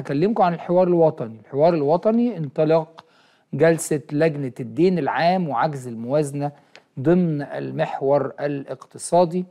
هكلمكم عن الحوار الوطني. الحوار الوطني انطلاق جلسة لجنة الدين العام وعجز الموازنة ضمن المحور الاقتصادي.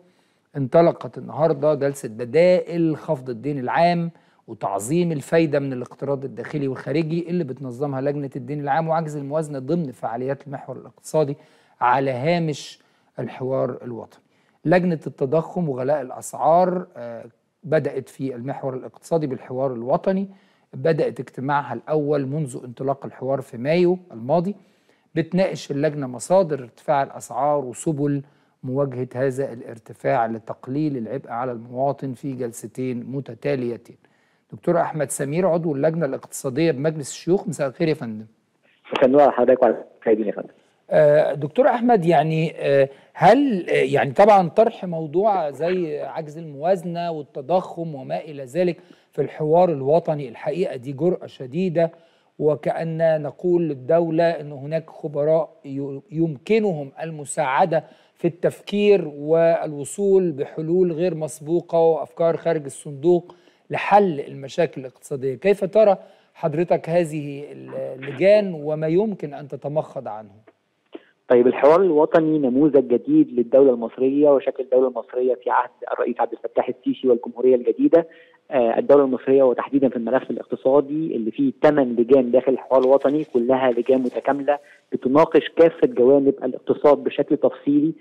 انطلقت النهاردة جلسة بدائل خفض الدين العام وتعظيم الفايدة من الاقتراض الداخلي والخارجي اللي بتنظمها لجنة الدين العام وعجز الموازنة ضمن فعاليات المحور الاقتصادي على هامش الحوار الوطني. لجنة التضخم وغلاء الأسعار آه، بدأت في المحور الاقتصادي بالحوار الوطني بدأت اجتماعها الأول منذ انطلاق الحوار في مايو الماضي بتناقش اللجنة مصادر ارتفاع الأسعار وسبل مواجهة هذا الارتفاع لتقليل العبء على المواطن في جلستين متتاليتين. دكتور أحمد سمير عضو اللجنة الاقتصادية بمجلس الشيوخ. مساء الخير يا فندم. مساء النور على حضرتك وعلى المشاهدين يا فندم؟ دكتور أحمد يعني آه، هل آه، يعني طبعا طرح موضوع زي عجز الموازنة والتضخم وما إلى ذلك في الحوار الوطني الحقيقة دي جرأة شديدة وكأن نقول للدولة إن هناك خبراء يمكنهم المساعدة في التفكير والوصول بحلول غير مسبوقة وأفكار خارج الصندوق لحل المشاكل الاقتصادية، كيف ترى حضرتك هذه اللجان وما يمكن أن تتمخض عنه؟ طيب الحوار الوطني نموذج جديد للدولة المصرية وشكل الدولة المصرية في عهد الرئيس عبد الفتاح السيسي والجمهورية الجديدة. آه، الدولة المصرية وتحديدا في الملف الاقتصادي اللي فيه ثمان لجان داخل الحوار الوطني كلها لجان متكاملة بتناقش كافة جوانب الاقتصاد بشكل تفصيلي.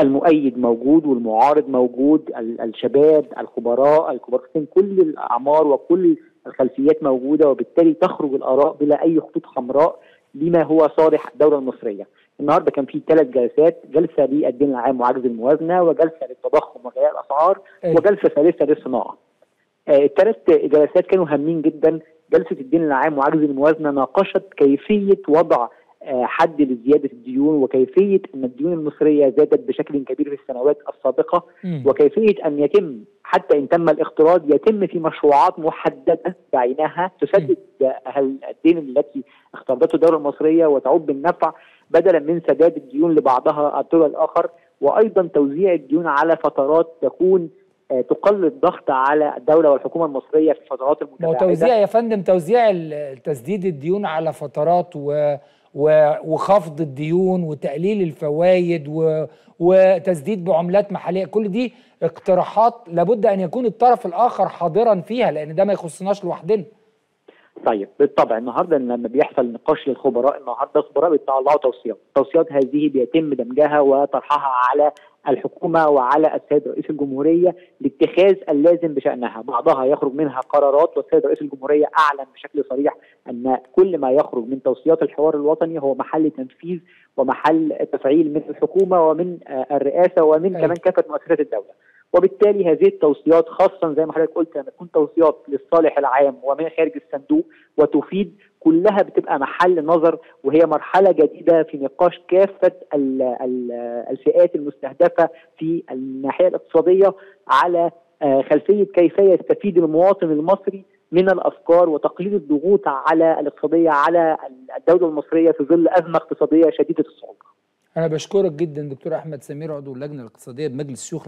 المؤيد موجود والمعارض موجود ال- الشباب الخبراء الكبار السن كل الأعمار وكل الخلفيات موجودة وبالتالي تخرج الآراء بلا أي خطوط حمراء لما هو صالح الدولة المصرية النهارده كان في ثلاث جلسات جلسة للدين العام وعجز الموازنة وجلسة للتضخم وغلاء الأسعار أيوة. وجلسة ثالثة للصناعة آه، الثلاث جلسات كانوا هامين جدا جلسة الدين العام وعجز الموازنة ناقشت كيفية وضع آه، حد لزيادة الديون وكيفية أن الديون المصرية زادت بشكل كبير في السنوات السابقة. وكيفية أن يتم حتى إن تم الاقتراض يتم في مشروعات محددة بعينها تسدد الدين التي اقترضته الدولة المصرية وتعود بالنفع بدلا من سداد الديون لبعضها الدول الآخر وأيضا توزيع الديون على فترات تكون آه، تقلل الضغط على الدولة والحكومة المصرية في الفترات المتباعدة. توزيع يا فندم توزيع تسديد الديون على فترات و وخفض الديون وتقليل الفوائد وتسديد بعملات محلية. كل دي اقتراحات لابد أن يكون الطرف الآخر حاضرا فيها لأن ده ما يخصناش لوحدنا. طيب بالطبع النهارده لما بيحصل نقاش للخبراء النهارده الخبراء بيطلعوا توصيات، التوصيات هذه بيتم دمجها وطرحها على الحكومة وعلى السيد رئيس الجمهورية لاتخاذ اللازم بشأنها، بعضها يخرج منها قرارات والسيد رئيس الجمهورية أعلن بشكل صريح أن كل ما يخرج من توصيات الحوار الوطني هو محل تنفيذ ومحل تفعيل من الحكومة ومن آه، الرئاسة ومن. كمان كافة مؤسسات الدولة. وبالتالي هذه التوصيات خاصه زي ما حضرتك قلت لما تكون توصيات للصالح العام ومن خارج الصندوق وتفيد كلها بتبقى محل نظر وهي مرحلة جديدة في نقاش كافة ال ال الفئات المستهدفة في الناحية الاقتصادية على آه، خلفية كيف يستفيد المواطن المصري من الأفكار وتقليل الضغوط على الاقتصادية على الدولة المصرية في ظل أزمة اقتصادية شديدة الصعوبه. أنا بشكرك جدا دكتور أحمد سمير عضو اللجنة الاقتصادية بمجلس الشيوخ